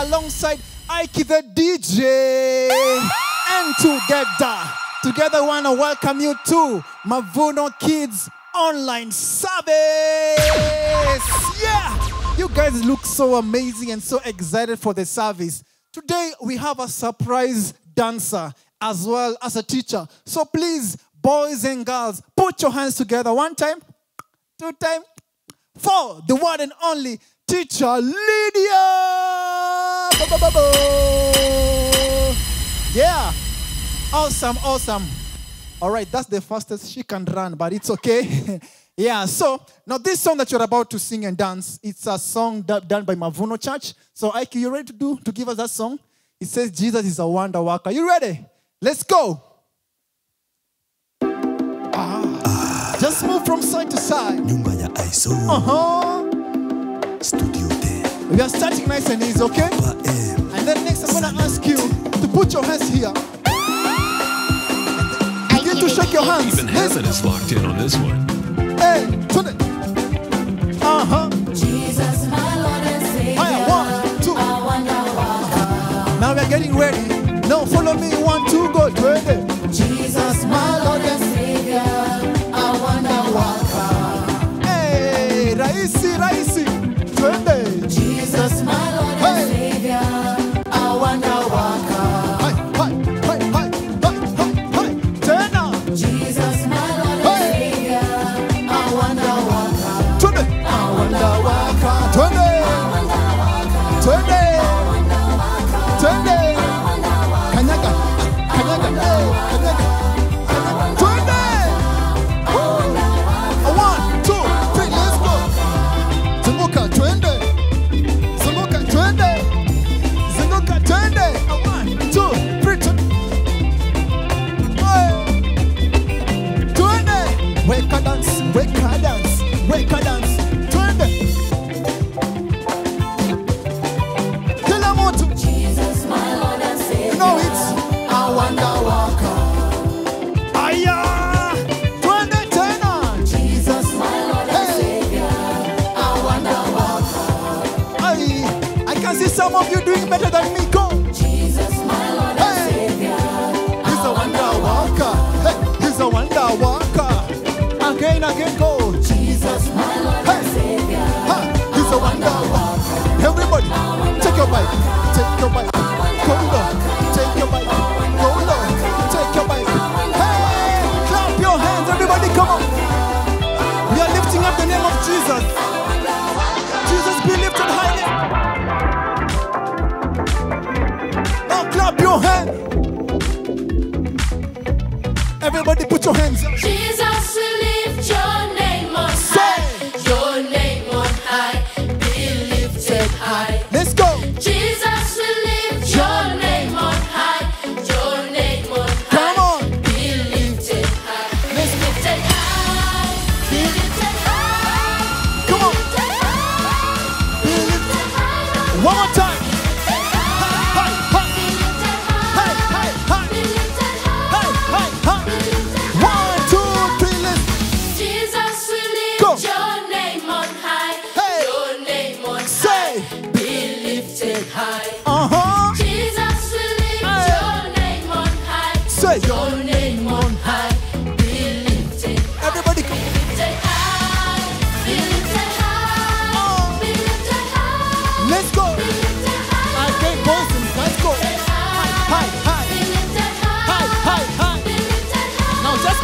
alongside Ike the DJ. and together, together I want to welcome you to Mavuno Kids online service. Yeah, you guys look so amazing and so excited for the service. Today we have a surprise dancer as well as a teacher. So please, boys and girls, put your hands together one time, two time, for the one and only teacher Lydia. Ba-ba-ba-ba. Yeah, awesome, awesome. All right, that's the fastest she can run, but it's okay. yeah, so now this song that you're about to sing and dance, it's a song that, done by Mavuno Church. So Ike, you ready to do to give us that song? It says Jesus is a wonder worker. You ready? Let's go. Ah, just move from side to side. nyumba ya iso Uh-huh. Studio te We are starting nice and easy, okay? And then next, I'm gonna ask you to put your hands here. Begin to shake your hands. Even heaven is locked in on this one. Hey, turn it. Can see some of you doing better than me. Go. Jesus, my Lord and Hey. Savior. He's a wonder. Hey, he's a wonder worker. Again, again, go. Jesus, my Lord and Hey. Savior. Ha, he's a wonder worker. Everybody, take your bike. Take your bike.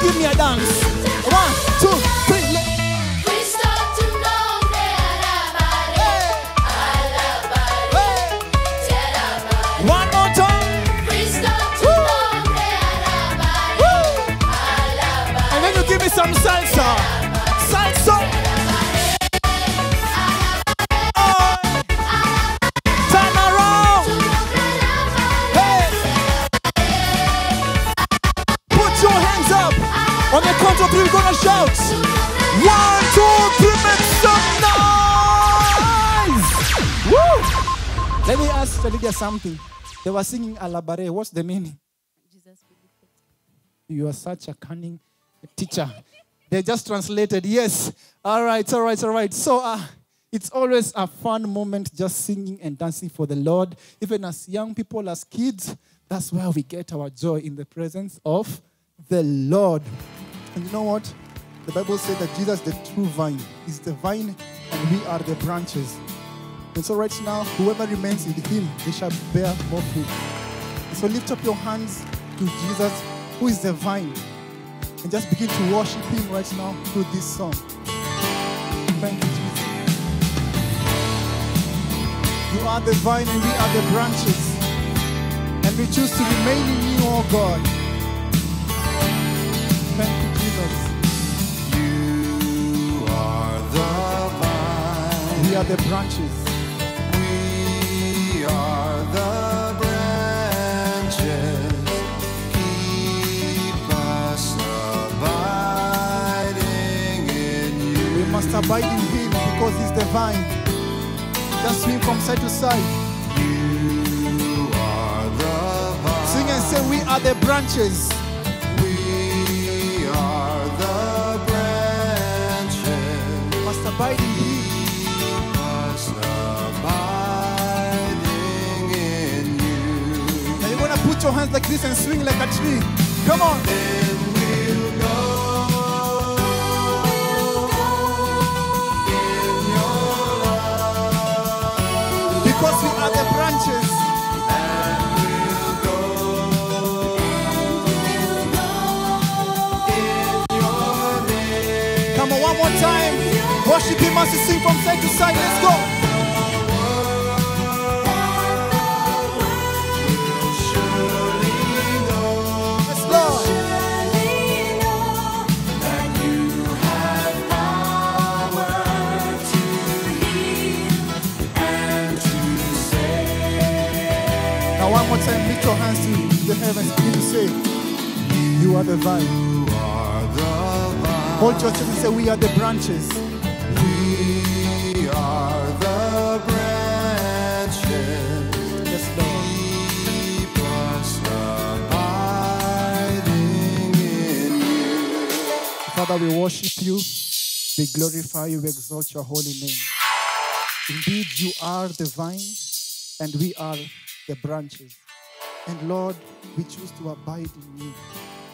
Give me a dance. One, two, three, Lydia something. They were singing Alabare. What's the meaning? You are such a cunning teacher. They just translated. Yes. All right, all right, all right. So, uh, It's always a fun moment just singing and dancing for the Lord. Even as young people, as kids, that's where we get our joy in the presence of the Lord. And you know what? The Bible says that Jesus, the true vine, is the vine and we are the branches. And so, right now, whoever remains in Him, they shall bear more fruit. So, lift up your hands to Jesus, who is the vine, and just begin to worship Him right now through this song. Thank you, Jesus. You are the vine and we are the branches. And we choose to remain in you, oh God. Thank you, Jesus. You are the vine. We are the branches. Must abide in Him because He's the vine. Just swing from side to side. You are the vine. Sing and say, We are the branches. We are the branches. Must abide in Him. Us abiding in you. Now you're gonna put your hands like this and swing like a tree. Come on. As you sing from side to side. Let's go. Now, one more time, lift your hands to the heavens. Begin to say, You are the vine. You are the vine. Hold your chest and say, We are the branches. Father, we worship you, we glorify you, we exalt your holy name. Indeed, you are the vine, and we are the branches. And Lord, we choose to abide in you.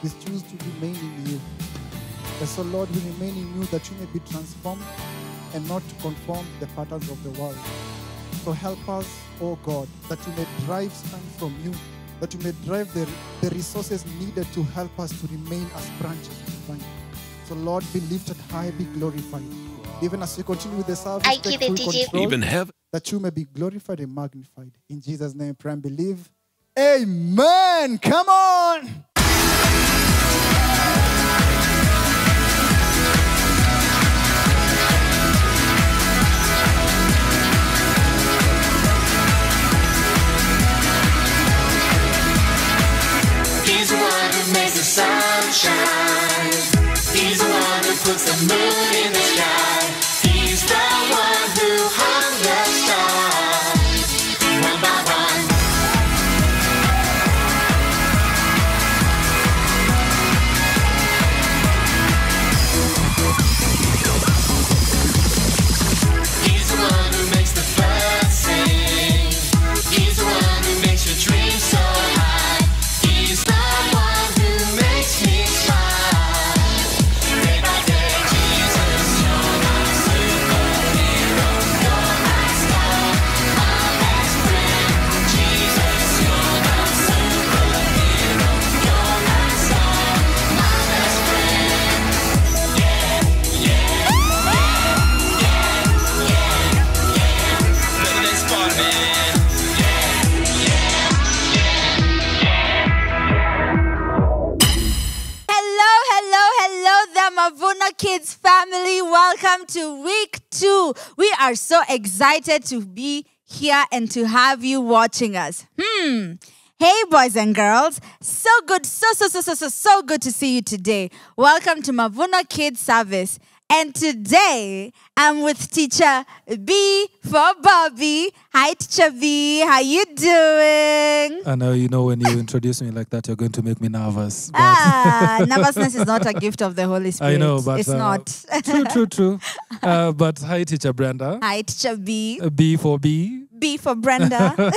We choose to remain in you. And so, Lord, we remain in you that you may be transformed and not to conform the patterns of the world. So help us, oh God, that you may drive strength from you, that you may drive the, the resources needed to help us to remain as branches of the vine. So, Lord, be lifted high, be glorified. Even as we continue with the service, I take full to you. control, Even heaven. that you may be glorified and magnified. In Jesus' name, pray and believe. Amen. Come on. Puts the moon in the to week two. We are so excited to be here and to have you watching us. Hmm. Hey, boys and girls. So good, so, so, so, so, so, so good to see you today. Welcome to Mavuno Kids service. And today I'm with teacher B for Bobby. Hi, teacher B. How you doing? I know you know when you introduce me like that, you're going to make me nervous. But Ah, nervousness is not a gift of the Holy Spirit. I know, but it's uh, not. true, true, true. Uh, but hi, teacher Brenda. Hi, teacher B. Uh, B for B. B for Brenda.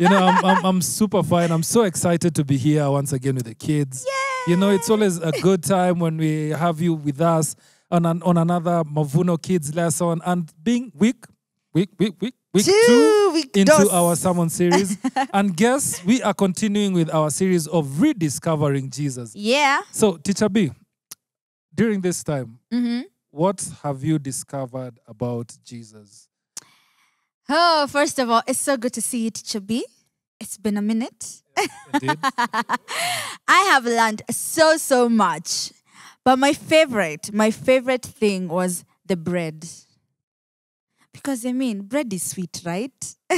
You know, I'm, I'm I'm super fine. I'm so excited to be here once again with the kids. You know, it's always a good time when we have you with us on an, on another Mavuno Kids lesson and being week, week, week, week, week Two, two week into dos. our sermon series. and guess we are continuing with our series of rediscovering Jesus. yeah. So, Teacher B, during this time, hmm what have you discovered about Jesus? Oh, first of all, it's so good to see you, teacher B. It's been a minute. Indeed. I have learned so, so much. But my favorite, my favorite thing was the bread. Because I mean, bread is sweet, right?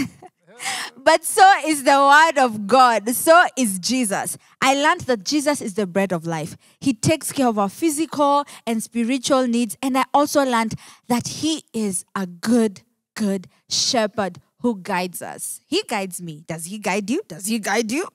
but so is the word of God. So is Jesus. I learned that Jesus is the bread of life. He takes care of our physical and spiritual needs. And I also learned that He is a good, good shepherd who guides us. He guides me. Does He guide you? Does He guide you?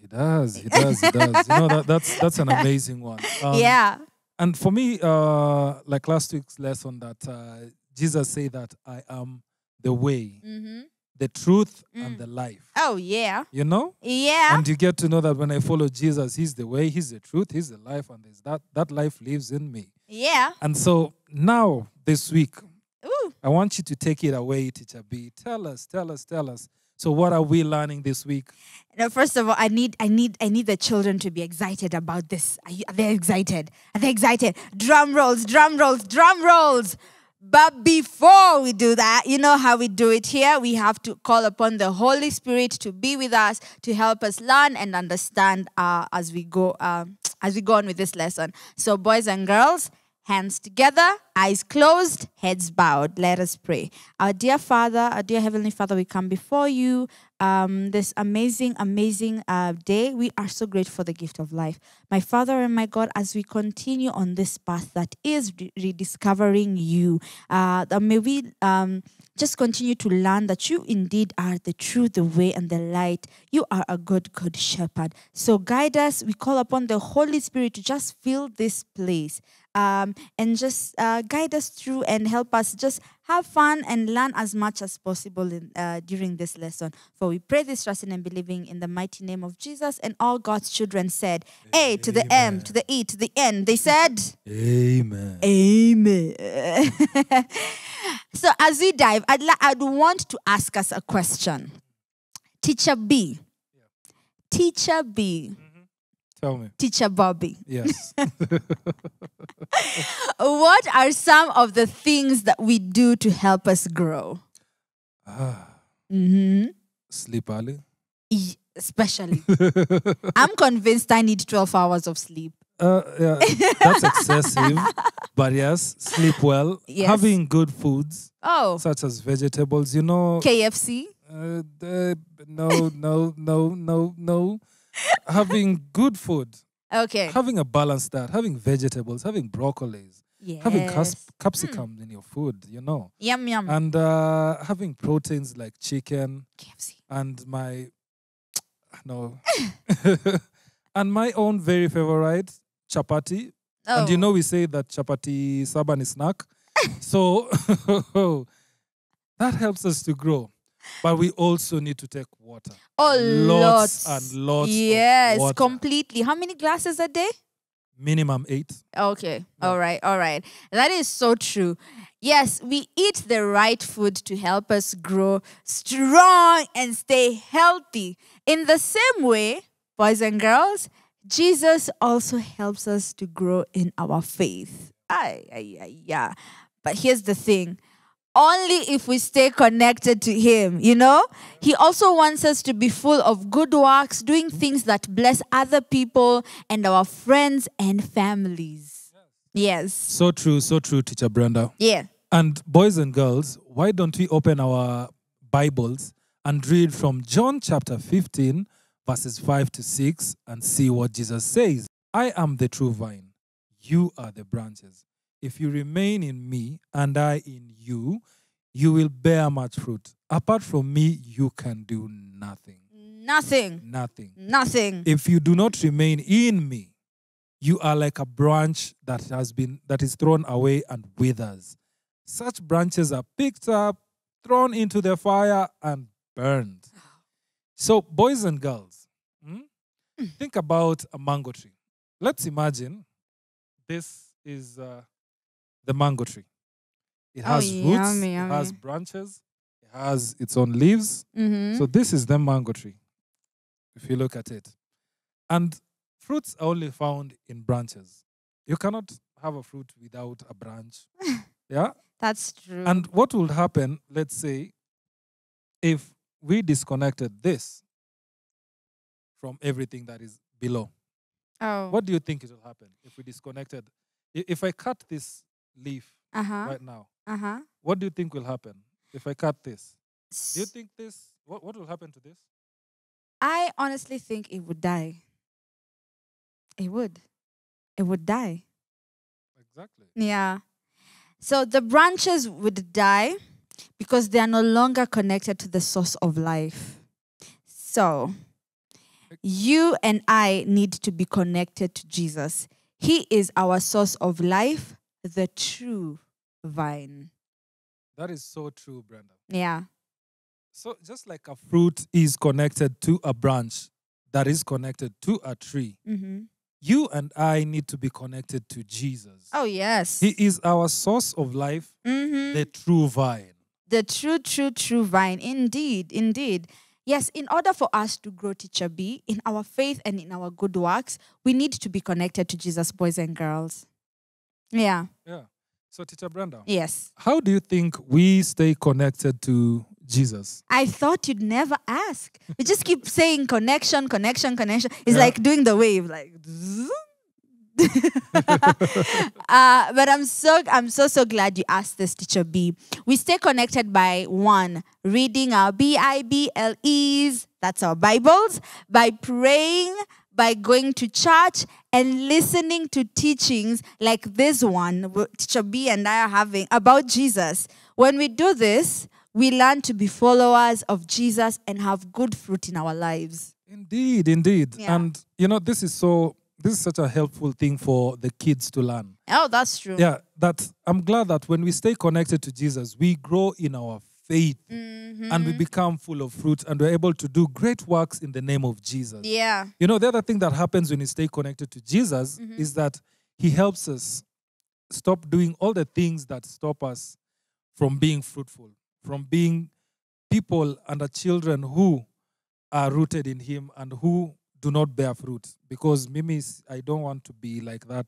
He does. He does. He does. You know that, that's that's an amazing one. Um, yeah. And for me, uh, like last week's lesson, that uh, Jesus said that I am the way, Mm-hmm. the truth, and the life. Oh, yeah. You know, Yeah. and you get to know that when I follow Jesus, He's the way, He's the truth, He's the life, and there's that that life lives in me. yeah. And so now this week, Ooh. I want you to take it away, Teacher B. Tell us, tell us, tell us. So what are we learning this week? Now, first of all, I need, I need, I need the children to be excited about this. Are, you, are they excited? Are they excited? Drum rolls, drum rolls, drum rolls. But before we do that, you know how we do it here. We have to call upon the Holy Spirit to be with us, to help us learn and understand uh, as we go, uh, as we go on with this lesson. So, boys and girls, hands together, eyes closed, heads bowed. Let us pray. Our dear Father, our dear Heavenly Father, we come before you um, this amazing, amazing uh, day. We are so grateful for the gift of life. My Father and my God, as we continue on this path that is re- rediscovering you, uh, that may we um, just continue to learn that you indeed are the truth, the way, and the light. You are a good, good shepherd. So guide us. We call upon the Holy Spirit to just fill this place um, and just uh, guide us through and help us just have fun and learn as much as possible in, uh, during this lesson. For we pray this, trusting and believing in the mighty name of Jesus. And all God's children said, A to the M, to the E, to the N. They said, Amen. Amen. so as we dive, I'd, I'd want to ask us a question. Teacher B. Teacher B. Tell me. Teacher Bobby. Yes. What are some of the things that we do to help us grow? Ah. Mhm. Sleep early. Especially. I'm convinced I need 12 hours of sleep. Uh, yeah, that's excessive. but yes, sleep well. Yes. Having good foods Oh, such as vegetables. You know, KFC. uh, the- no, no, no, no, no. Having good food, Okay. having a balanced diet, having vegetables, having broccolis, having cas- Yes. Capsicums in your food. You know, Yum, yum. and uh, having proteins like chicken KFC. and my no, and my own very favorite chapati. Oh. And you Oh. know, we say that chapati saban is snack. so that helps us to grow. But we also need to take water. Oh, lots lots. and lots of Yes, completely. How many glasses a day? Minimum eight. Okay. All right. All right. That is so true. Yes, we eat the right food to help us grow strong and stay healthy. In the same way, boys and girls, Jesus also helps us to grow in our faith. Ay, ay, ay, yeah. But here's the thing only if we stay connected to Him, you know? He also wants us to be full of good works, doing things that bless other people and our friends and families. Yes. So true, so true, Teacher Brenda. Yeah. And boys and girls, why don't we open our Bibles and read from John chapter 15, verses 5 to 6, and see what Jesus says? I am the true vine, you are the branches. If you remain in me and I in you, you will bear much fruit. Apart from me, you can do nothing. Nothing. Nothing. Nothing. If you do not remain in me, you are like a branch that has been that is thrown away and withers. Such branches are picked up, thrown into the fire, and burned. So, boys and girls, hmm, think about a mango tree. Let's imagine this is uh, the mango tree. It Oh, has roots, yummy, it has branches, it has its own leaves, Mhm. so this is the mango tree, if you look at it. And fruits are only found in branches. You cannot have a fruit without a branch. yeah? That's true. And what would happen, let's say, if we disconnected this from everything that is below? oh. What do you think it will happen if we disconnected? If I cut this leaf Uh huh. right now, Uh huh. what do you think will happen if I cut this? Do you think this, what, what will happen to this? I honestly think it would die. It would. It would die. Exactly. Yeah. So the branches would die because they are no longer connected to the source of life. So you and I need to be connected to Jesus. He is our source of life, the true vine. That is so true, Brenda. Yeah. So just like a fruit is connected to a branch that is connected to a tree, Mm-hmm. you and I need to be connected to Jesus. Oh, yes. He is our source of life, mm-hmm. the true vine. the true, true, true vine. Indeed, indeed. Yes, in order for us to grow, Teacher B, in our faith and in our good works, we need to be connected to Jesus, boys and girls. Yeah, Yeah. So, Teacher Brenda, yes. how do you think we stay connected to Jesus? I thought you'd never ask. We just keep saying connection, connection, connection. It's Yeah. like doing the wave, like. uh, but I'm so I'm so so glad you asked this, teacher B. We stay connected by one reading our B I B L E's. That's our Bibles. By praying, by going to church and listening to teachings like this one, teacher B and I are having about Jesus. When we do this, we learn to be followers of Jesus and have good fruit in our lives. Indeed, indeed. Yeah. And you know, this is so this is such a helpful thing for the kids to learn. Oh, that's true. Yeah, that I'm glad that when we stay connected to Jesus, we grow in our faith Mm-hmm. and we become full of fruit and we're able to do great works in the name of Jesus. Yeah. You know, the other thing that happens when you stay connected to Jesus Mm-hmm. is that he helps us stop doing all the things that stop us from being fruitful, from being people and the children who are rooted in him and who do not bear fruit. Because Mimi, I don't want to be like that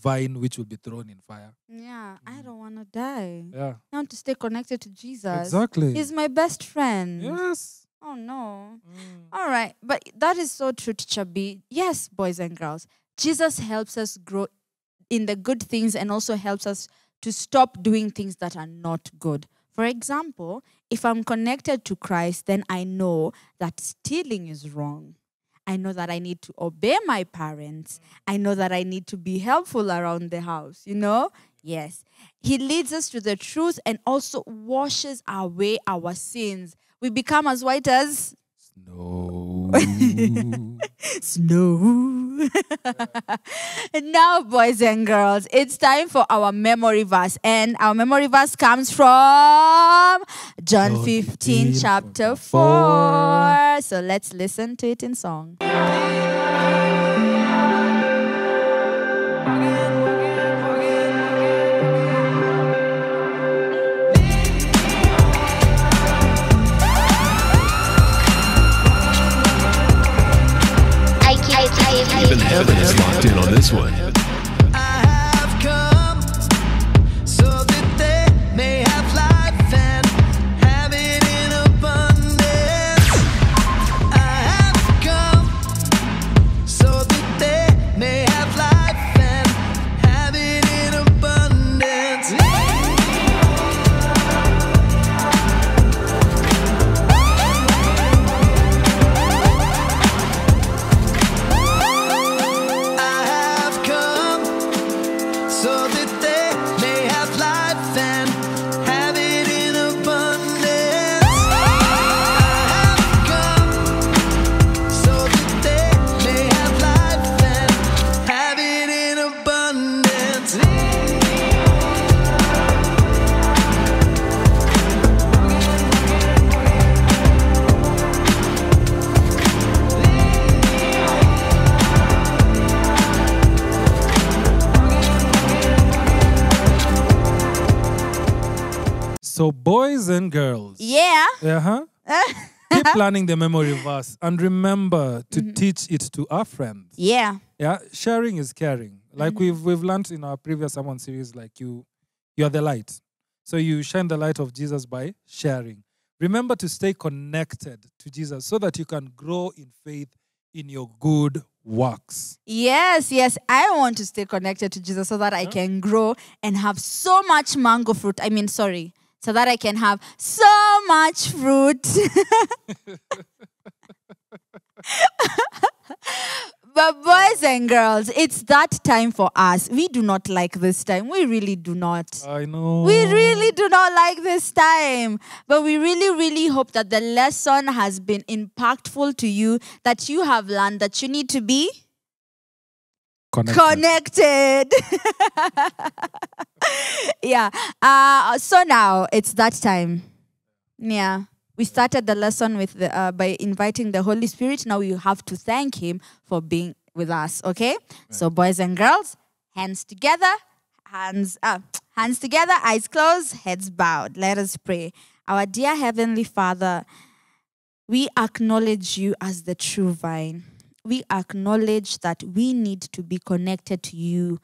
vine which will be thrown in fire. Yeah, I don't want to die. Yeah. I want to stay connected to Jesus. Exactly. He's my best friend. yes. Oh no. Mm. All right, but that is so true, Teacher B. Yes, boys and girls, Jesus helps us grow in the good things and also helps us to stop doing things that are not good. For example, if I'm connected to Christ, then I know that stealing is wrong. I know that I need to obey my parents. I know that I need to be helpful around the house, you know? Yes. He leads us to the truth and also washes away our sins. We become as white as No. snow. now, boys and girls, it's time for our memory verse. And our memory verse comes from John John 15, 15, chapter 4. 4. So let's listen to it in song. Even heaven is locked in on this one. Planning the memory verse and remember to mm-hmm. teach it to our friends. Yeah. Yeah, sharing is caring. Like mm-hmm. we've we've learned in our previous sermon series, like you you are the light. So you shine the light of Jesus by sharing. Remember to stay connected to Jesus so that you can grow in faith in your good works. Yes, yes. I want to stay connected to Jesus so that I can grow and have so much mango fruit. I mean, sorry. So that I can have so much fruit. but, boys and girls, it's that time for us. We do not like this time. We really do not. I know. We really do not like this time. But we really, really hope that the lesson has been impactful to you, that you have learned that you need to be connected. connected. yeah. Uh, so now it's that time. Yeah. We started the lesson with the, uh, by inviting the Holy Spirit. Now you have to thank Him for being with us. Okay. So boys and girls, hands together, hands up, hands together, eyes closed, heads bowed. Let us pray. Our dear Heavenly Father, we acknowledge you as the true vine. We acknowledge that we need to be connected to you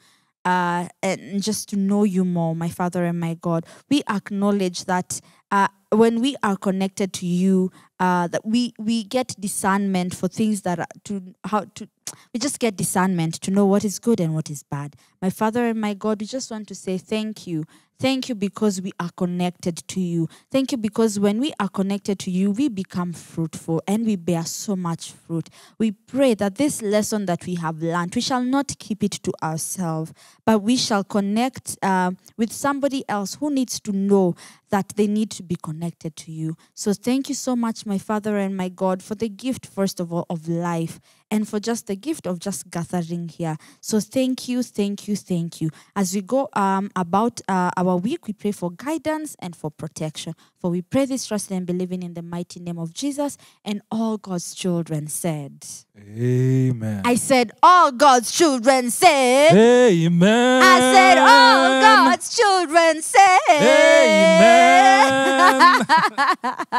uh, and just to know you more, my Father and my God. We acknowledge that uh, when we are connected to you, uh, that we we get discernment for things that are to how to we just get discernment to know what is good and what is bad. My Father and my God, we just want to say thank you. Thank you because we are connected to you. Thank you because when we are connected to you, we become fruitful and we bear so much fruit. We pray that this lesson that we have learned, we shall not keep it to ourselves, but we shall connect uh, with somebody else who needs to know that they need to be connected to you. So thank you so much, my Father and my God, for the gift, first of all, of life and for just the gift of just gathering here. So thank you, thank you, thank you. As we go um, about uh, our week, we pray for guidance and for protection. For we pray this, trusting and believing in the mighty name of Jesus. And all God's children said, Amen. I said, all God's children said, Amen. I said, all God's children said, Amen.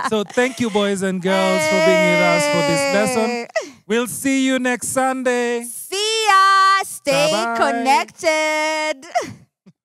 so thank you, boys and girls, for being with us for this lesson. We'll see you next Sunday. See ya. Stay Bye-bye. connected.